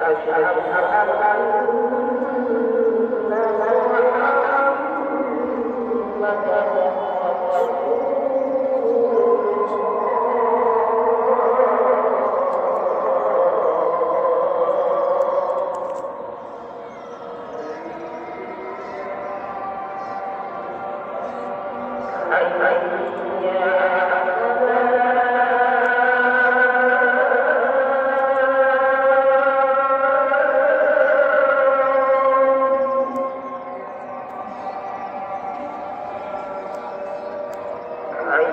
أشهد أن